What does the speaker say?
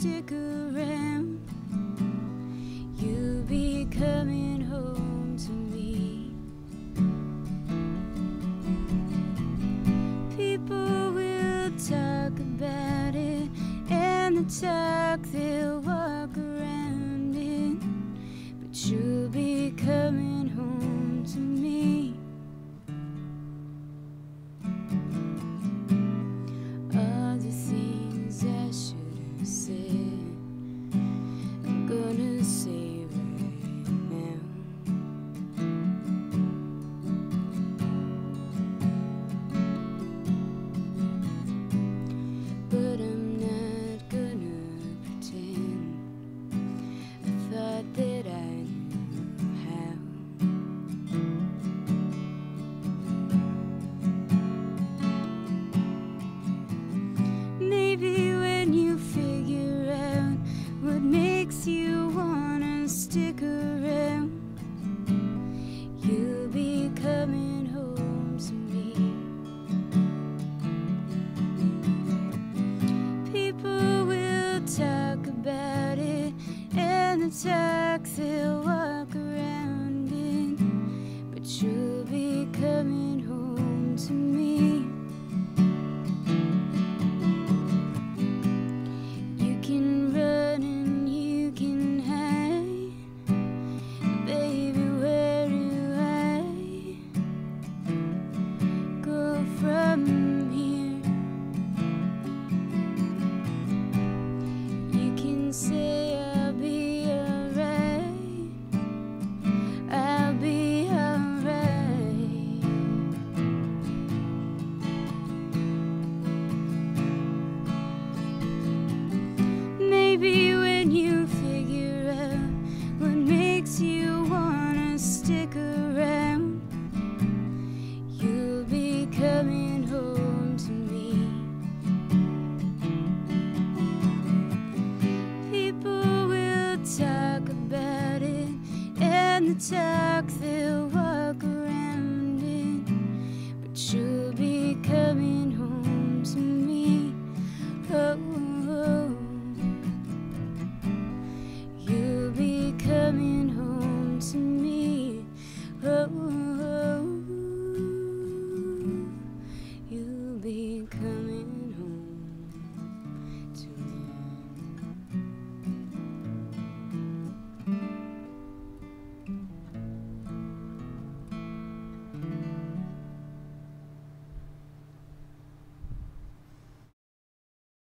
stick around. You'll be coming home to me. People will talk about it and the talk they'll. contacts he'll walk around in, but you'll be coming home to me. Talk took the